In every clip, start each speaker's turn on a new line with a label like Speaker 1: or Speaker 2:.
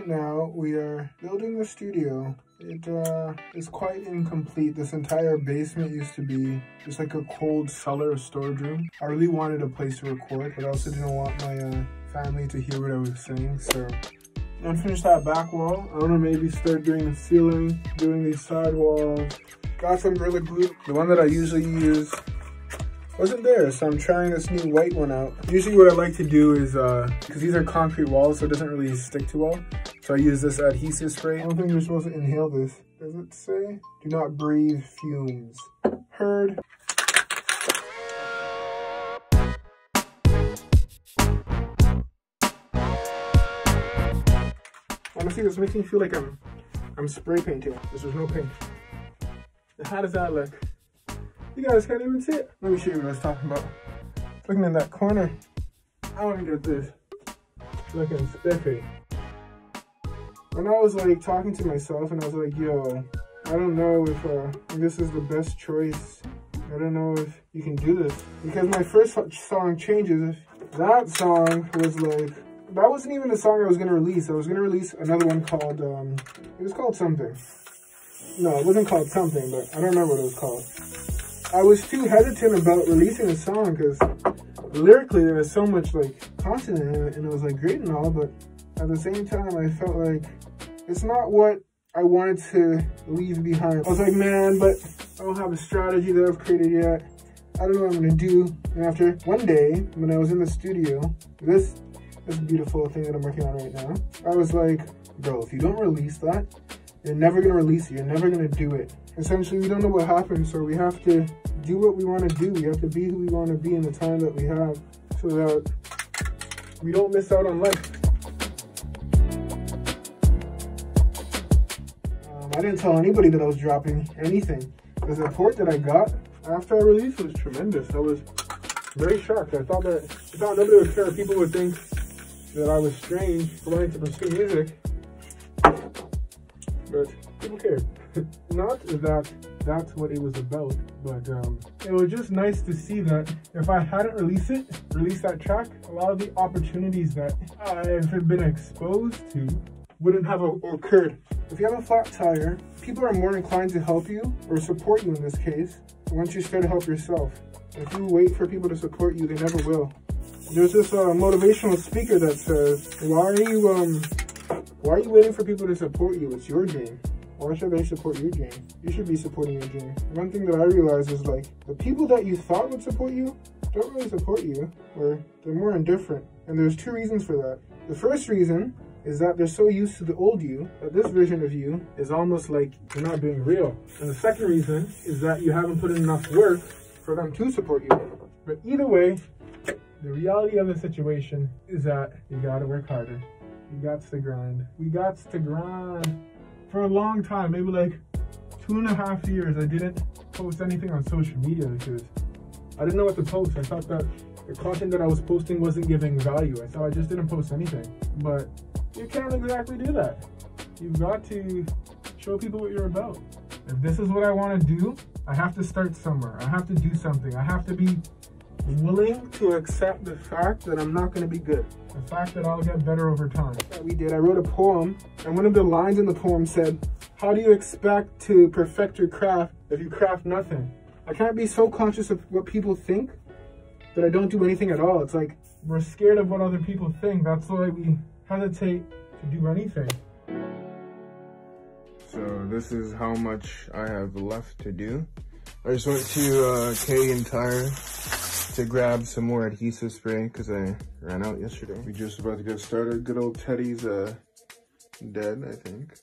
Speaker 1: right now we are building the studio. It uh, is quite incomplete. This entire basement used to be just like a cold cellar storage room. I really wanted a place to record, but I also didn't want my uh, family to hear what I was saying, so gonna finish that back wall. I want to maybe start doing the ceiling, doing these side walls. Got some Gorilla Glue. The one that I usually use wasn't there, so I'm trying this new white one out. Usually what I like to do is, uh, because these are concrete walls, so it doesn't really stick too well. So I use this adhesive spray. I don't think you're supposed to inhale this. Does it say? Do not breathe fumes. Heard. Honestly, this makes me feel like I'm I'm spray painting. This was no paint. How does that look? You guys can't even see it. Let me show you what I was talking about. Looking in that corner. I want to get this. Looking spiffy. When I was like talking to myself and I was like, yo, I don't know if uh, this is the best choice. I don't know if you can do this. Because my first song changes. That song was like, that wasn't even the song I was gonna release. I was gonna release another one called, um, it was called something. No, it wasn't called something, but I don't remember what it was called. I was too hesitant about releasing a song because lyrically there was so much like content in it and it was like great and all, but at the same time I felt like it's not what I wanted to leave behind. I was like, man, but I don't have a strategy that I've created yet. I don't know what I'm gonna do. And after one day, when I was in the studio, this this beautiful thing that I'm working on right now, I was like, bro, if you don't release that, you're never gonna release it. You're never gonna do it. Essentially, we don't know what happened, so we have to do what we want to do. We have to be who we want to be in the time that we have so that we don't miss out on life. I didn't tell anybody that I was dropping anything. The support that I got after I released was tremendous. I was very shocked. I thought that I thought nobody would care. People would think that I was strange for wanting to pursue music. But people cared. Not that that's what it was about. But um, it was just nice to see that if I hadn't released it, released that track, a lot of the opportunities that I've been exposed to wouldn't have occurred. If you have a flat tire, people are more inclined to help you or support you in this case once you start to help yourself. If you wait for people to support you, they never will. There's this uh, motivational speaker that says, why are you um, why are you waiting for people to support you? It's your dream. Why should they support your dream? You should be supporting your dream. One thing that I realized is like the people that you thought would support you don't really support you, or they're more indifferent. And there's two reasons for that. The first reason is that they're so used to the old you that this version of you is almost like you're not being real. And the second reason is that you haven't put in enough work for them to support you. But either way, the reality of the situation is that you gotta work harder. You got to grind. We got to grind for a long time, maybe like two and a half years, I didn't post anything on social media because I didn't know what to post. I thought that the content that I was posting wasn't giving value. I thought I just didn't post anything. But you can't exactly do that. You've got to show people what you're about. If this is what I want to do, I have to start somewhere. I have to do something. I have to be willing to accept the fact that I'm not going to be good. The fact that I'll get better over time. That we did. I wrote a poem, and one of the lines in the poem said, how do you expect to perfect your craft if you craft nothing? I can't be so conscious of what people think that I don't do anything at all. It's like we're scared of what other people think. That's why we hesitate to do anything.
Speaker 2: So this is how much I have left to do. I just went to uh, Canadian Tire to grab some more adhesive spray because I ran out yesterday. We just about to get started. Good old Teddy's uh, dead, I think.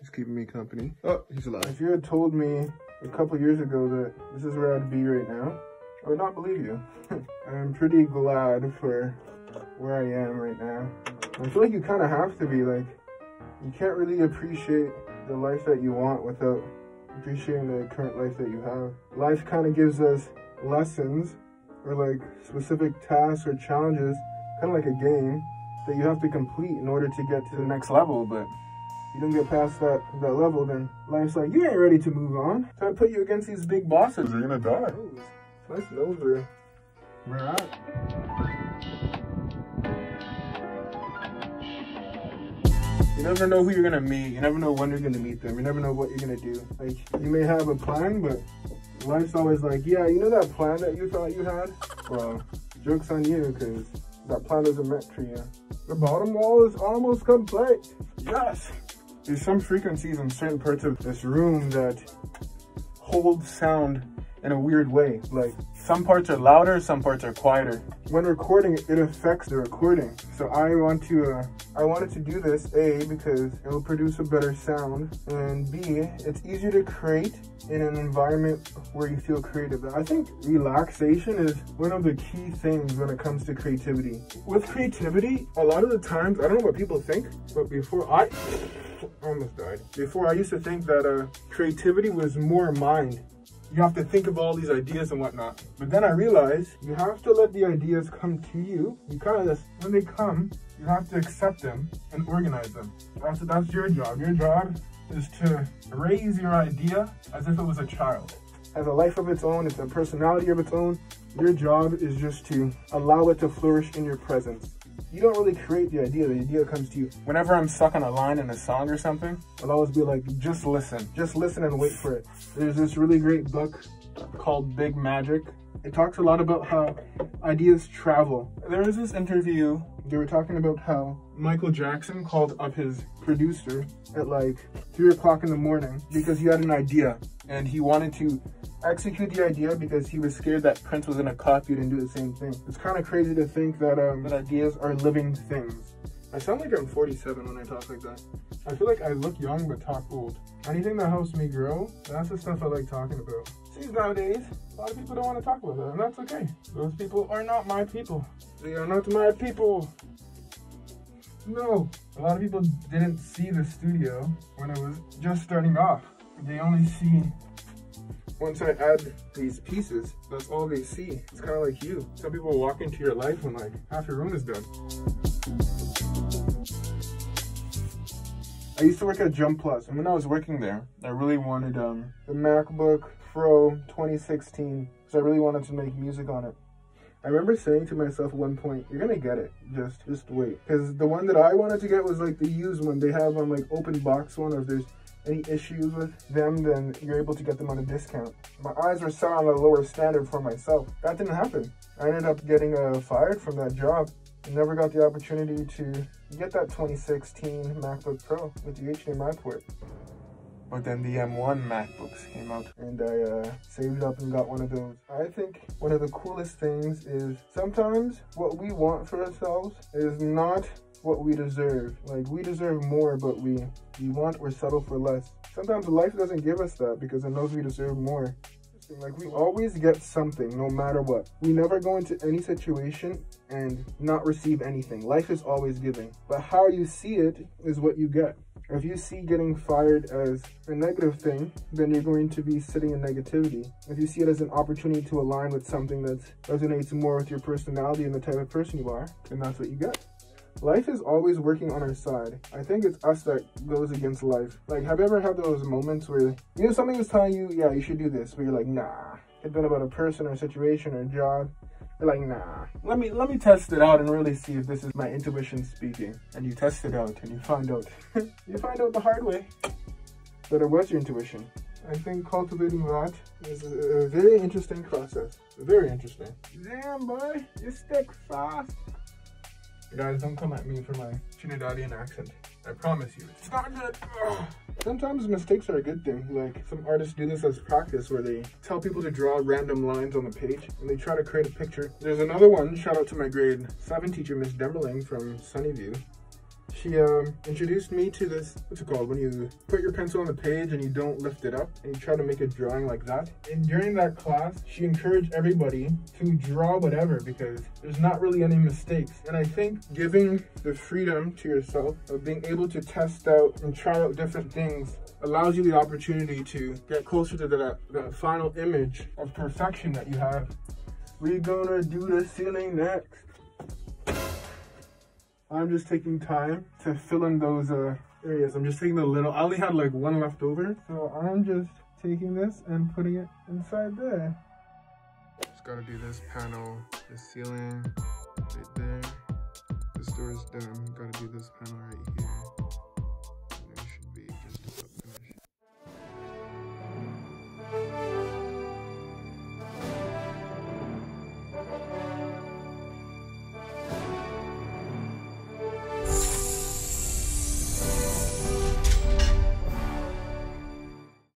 Speaker 2: He's keeping me company. Oh, he's alive.
Speaker 1: If you had told me a couple years ago that this is where I'd be right now, I would not believe you. I'm pretty glad for where I am right now. I feel like you kind of have to be like, you can't really appreciate the life that you want without appreciating the current life that you have. Life kind of gives us lessons or like specific tasks or challenges, kind of like a game that you have to complete in order to get to the next level. But you don't get past that that level, then life's like, you ain't ready to move on. Try to put you against these big bosses.
Speaker 2: You're gonna die.
Speaker 1: nice nose there. Where at? You never know who you're gonna meet. You never know when you're gonna meet them. You never know what you're gonna do. Like you may have a plan, but life's always like, yeah, you know that plan that you thought you had? Well, joke's on you, because that plan isn't meant for you. The bottom wall is almost complete. Yes! There's some frequencies in certain parts of this room that hold sound in a weird way. Like some parts are louder, some parts are quieter. When recording, it affects the recording. So I want to, uh, I wanted to do this, A, because it will produce a better sound, and B, it's easier to create in an environment where you feel creative. I think relaxation is one of the key things when it comes to creativity. With creativity, a lot of the times, I don't know what people think, but before I almost died. Before I used to think that uh, creativity was more mind you have to think of all these ideas and whatnot. But then I realized you have to let the ideas come to you because when they come, you have to accept them and organize them. That's, that's your job. Your job is to raise your idea as if it was a child. Has a life of its own, it's a personality of its own. Your job is just to allow it to flourish in your presence you don't really create the idea. The idea comes to you. Whenever I'm stuck on a line in a song or something, I'll always be like, just listen. Just listen and wait for it. There's this really great book called Big Magic. It talks a lot about how ideas travel. There was this interview, they were talking about how Michael Jackson called up his producer at like 3 o'clock in the morning because he had an idea and he wanted to execute the idea because he was scared that Prince was gonna copy it and do the same thing. It's kind of crazy to think that, um, that ideas are living things. I sound like I'm 47 when I talk like that. I feel like I look young but talk old. Anything that helps me grow, that's the stuff I like talking about. See, nowadays, a lot of people don't want to talk about that, and that's okay. Those people are not my people. They are not my people. No, a lot of people didn't see the studio when it was just starting off. They only see once I add these pieces, that's all they see. It's kind of like you. Some people walk into your life when like half your room is done. I used to work at Jump Plus, and when I was working there, I really wanted um, the MacBook Pro 2016 because I really wanted to make music on it. I remember saying to myself at one point, you're gonna get it, just just wait. Because the one that I wanted to get was like the used one. They have on like open box one, or if there's any issues with them, then you're able to get them on a discount. My eyes were set on a lower standard for myself. That didn't happen. I ended up getting uh, fired from that job never got the opportunity to get that 2016 MacBook Pro with the HDMI port. But then the M1 MacBooks came out and I uh, saved up and got one of those. I think one of the coolest things is sometimes what we want for ourselves is not what we deserve. Like we deserve more, but we we want or settle for less. Sometimes life doesn't give us that because it knows we deserve more. Like we always get something no matter what. We never go into any situation and not receive anything. Life is always giving. But how you see it is what you get. If you see getting fired as a negative thing, then you're going to be sitting in negativity. If you see it as an opportunity to align with something that resonates more with your personality and the type of person you are, then that's what you get life is always working on our side. I think it's us that goes against life. Like, have you ever had those moments where, you know, something is telling you, yeah, you should do this, but you're like, nah. It's been about a person or a situation or a job. You're like, nah. Let me let me test it out and really see if this is my intuition speaking. And you test it out and you find out. you find out the hard way that it was your intuition. I think cultivating that is a, a very interesting process. Very interesting. Damn, boy, you stick fast. Guys, don't come at me for my Trinidadian accent. I promise you, it's not good. Ugh. Sometimes mistakes are a good thing. Like some artists do this as practice where they tell people to draw random lines on the page and they try to create a picture. There's another one, shout out to my grade 7 teacher, Miss Demberling from Sunnyview she um, introduced me to this, what's it called, when you put your pencil on the page and you don't lift it up and you try to make a drawing like that. And during that class, she encouraged everybody to draw whatever because there's not really any mistakes. And I think giving the freedom to yourself of being able to test out and try out different things allows you the opportunity to get closer to that, that final image of perfection that you have. We're gonna do the ceiling next. I'm just taking time to fill in those uh, areas. I'm just taking the little, I only had like one left over. So I'm just taking this and putting it inside there. Just gotta do this panel, the ceiling, right there. This door is done, gotta do this panel right here.